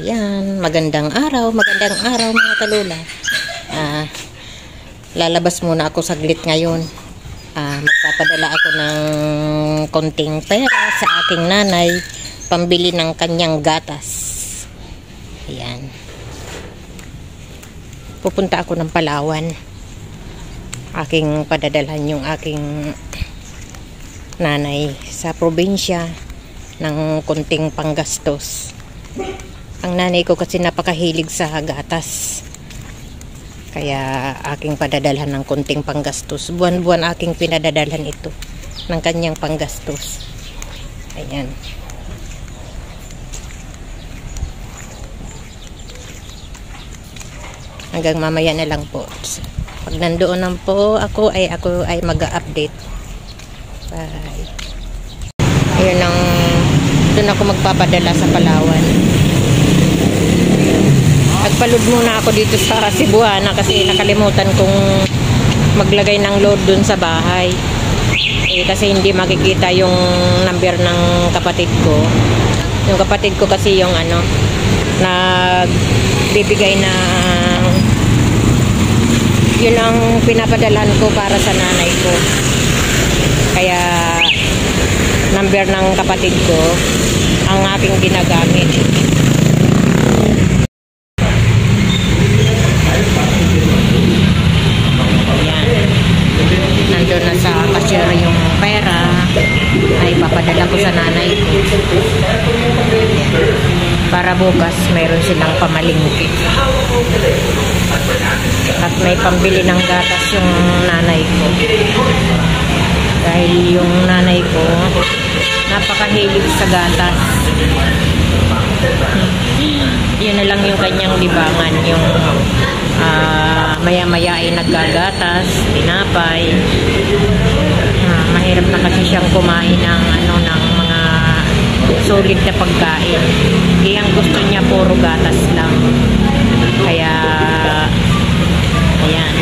Ayan, magandang araw, magandang araw mga kalula. Ah, lalabas muna ako saglit ngayon. Ah, magpapadala ako ng konting pera sa aking nanay pambili ng kanyang gatas. Ayan. Pupunta ako ng Palawan. Aking padadalhan yung aking nanay sa probinsya ng konting panggastos. Ang nanay ko kasi napakahilig sa gatas. Kaya aking padadalhan ng konting panggastos. Buwan-buwan aking pinadadalhan ito ng kanyang panggastos. Ayan. Hanggang mamaya na lang po. Pag nandoon na po ako ay ako ay mag-update. Bye. Ayun ang doon ako magpapadala sa Palawan. Nagpaload muna ako dito sa Cebuana kasi nakalimutan kong maglagay ng load dun sa bahay. Eh, kasi hindi makikita yung number ng kapatid ko. Yung kapatid ko kasi yung ano, nagbibigay na yun ang pinapadalhan ko para sa nanay ko. Kaya number ng kapatid ko ang aking ginagamit. Nandun na sa cashier yung pera ay papadala ko sa nanay ko. Para bukas mayroon silang pamalingki. At may pambili ng gatas yung nanay ko. Dahil yung nanay ko napakahilig sa gatas. Yun na lang yung kanyang libangan, yung uh, maya-maya ay naggagatas, tinapay. Uh, mahirap na kasi siyang kumain ng ano ng mga solid na pagkain. Kaya ang gusto niya puro gatas lang. Kaya ayan.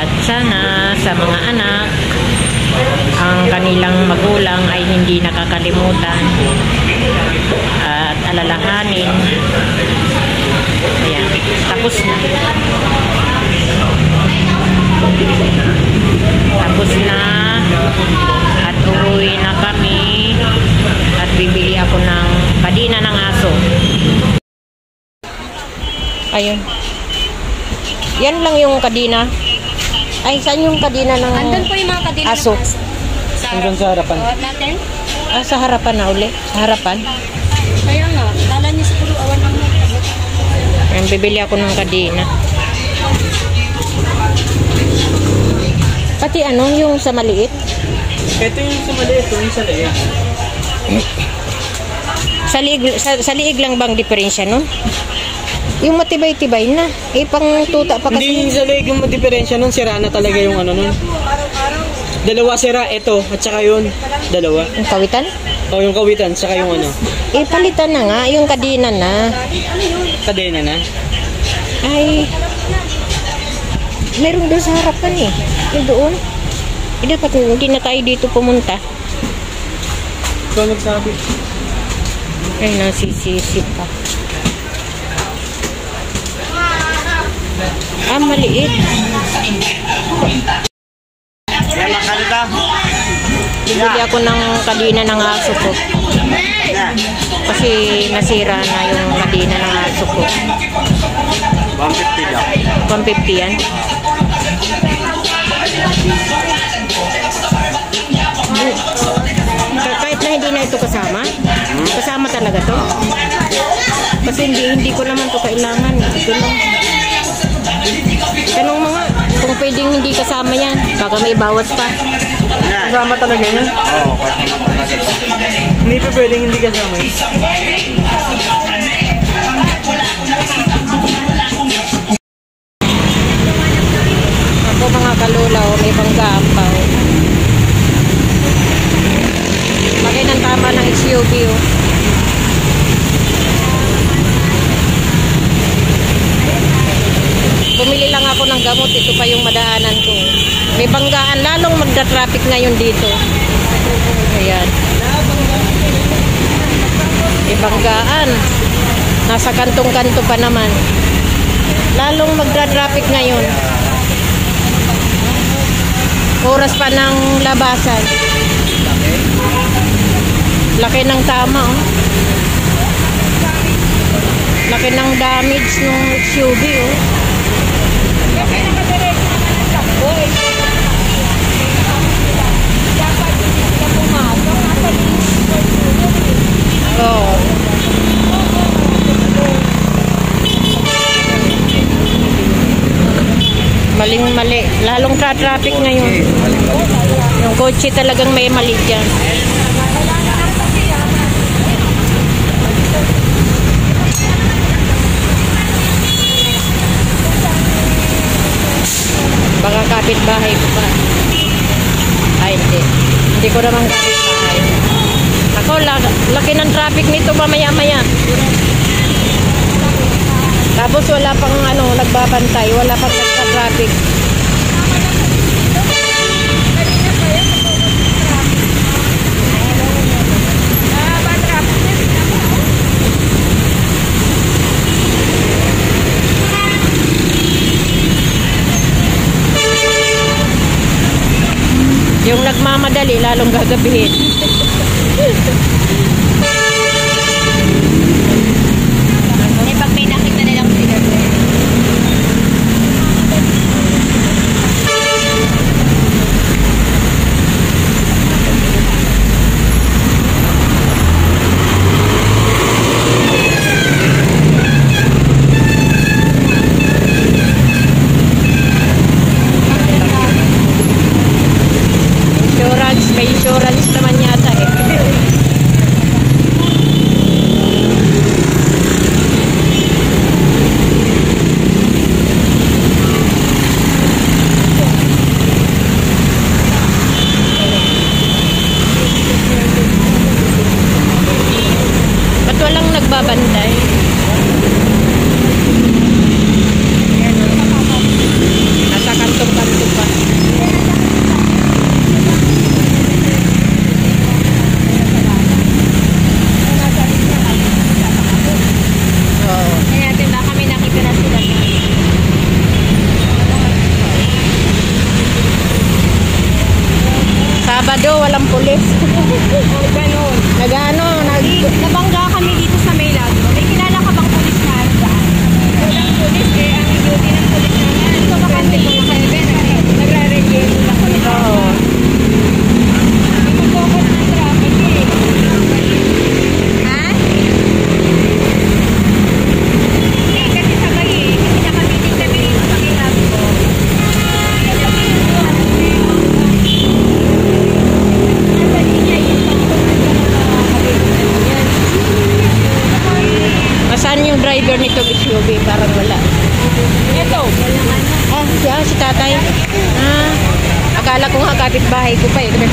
At sana sa mga anak ang kanilang magulang ay hindi nakakalimutan alalahanin. Ayan, tapos na. Tapos na at uuwi na kami at bibili ako ng kadina ng aso. Ayun. Yan lang yung kadina. Ay, saan yung kadina ng Andun po yung mga kadina aso? ng aso. Sa Hanggang sa harapan. Natin? Ah, sa harapan na uli. Sa harapan. Kaya nga, lala niyo siguro awan ng mga. Ayan, bibili ako ng kadina. Pati ano, yung sa maliit. Ito yung sa maliit, yung sa liit. Sa liig, sa, sa liig lang bang diferensya nun? Yung matibay-tibay na. Eh, pang tuta pa Hindi yung kasi. sa liig yung diferensya nun, sira na talaga yung ano nun. Dalawa sira, ito, at saka yun, dalawa. Yung kawitan? O yung kawitan, saka yung ano, Eh, palitan na nga. Yung kadina na. kadena na. Ay, meron doon sa harapan eh. Yung doon. Eh, dapat hindi na tayo dito pumunta. Ikaw nagsabi. Ay, nasisisi pa. Ah, maliit. Bibili ako ng kadina ng aso ko. Kasi nasira na yung kadina ng aso ko. 150 daw. 150 yan. Ka- Kahit na hindi na ito kasama, kasama talaga to. Kasi hindi hindi ko naman to kailangan. Ito lang. Tanong mga kung pwedeng hindi kasama yan, baka may bawas pa. Kasama talaga yan? Oo, Hindi pa pwedeng hindi kasama yun. Ako mga kalula, oh, may banggaan pa. Oh. Laki ng tama ng SUV. Oh. Ako ng gamot. Ito pa yung madaanan ko. May banggaan. Lalong magda-traffic ngayon dito. Ayan. Ibanggaan. Nasa kantong-kanto pa naman. Lalong magdra-traffic ngayon. Oras pa ng labasan. Laki ng tama, oh. Laki ng damage ng SUV, oh. Oo. Maling mali. Lalong tra-traffic ngayon. Yung kotse talagang may mali dyan. Baka kapitbahay ko pa. Ay, hindi. Hindi ko naman kapitbahay. Ako, la- laki ng traffic nito mamaya-maya. Tapos wala pang ano, nagbabantay, wala pang nagka-traffic. Yung nagmamadali, lalong gagabihin.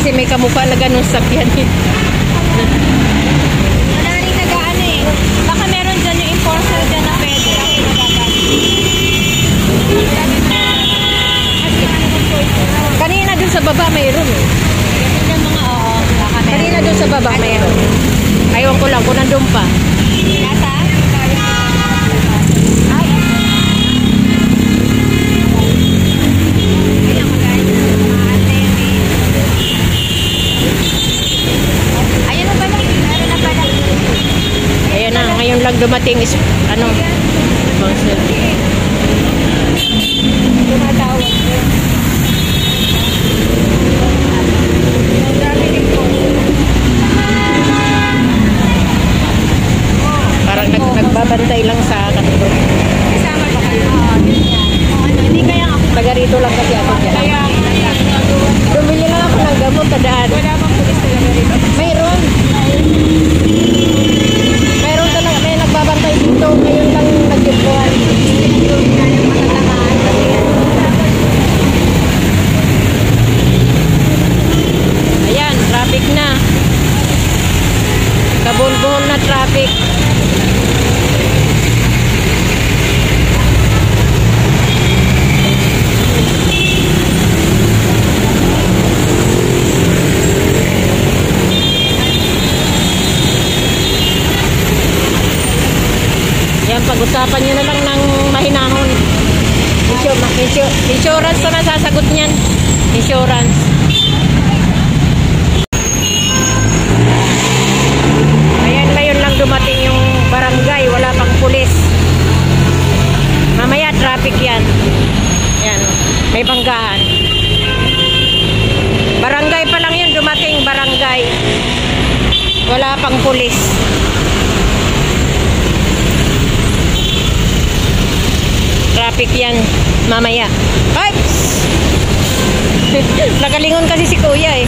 Kasi may kamukha na ganun sa sakyan eh. Wala rin nag-ano eh. Baka meron dyan yung enforcer dyan na pwede. Kanina dun sa baba mayroon eh. Kanina dun sa baba mayroon. Ayaw ko lang kung nandun pa. Dumating is, ano, sponsor. Tumatawag ko. Ang dami din po. Parang nag, nagbabantay lang sa kanto. Kasama ba kayo? Oo, yun yan. Oo, ano, Hindi kaya ako. Taga rito lang kasi ako dyan. Kaya, Bumili lang ako ng gamot sa daan. wala bang pulis talaga rito? Mayroon. Mayroon talaga. May nagbabantay dito. Ngayon lang nag-deploy. Ayan, traffic na. Kabulbuhol na traffic. Pag-usapan nyo na lang ng mahinahon. Insur- insur- insurance na masasagot niyan. Insurance. Ayan, ngayon lang dumating yung barangay. Wala pang pulis. Mamaya, traffic yan. Yan, may banggahan. Barangay pa lang yun, dumating barangay. Wala pang pulis. Traffic yan, mamaya. Ay! Nagalingon kasi si kuya eh.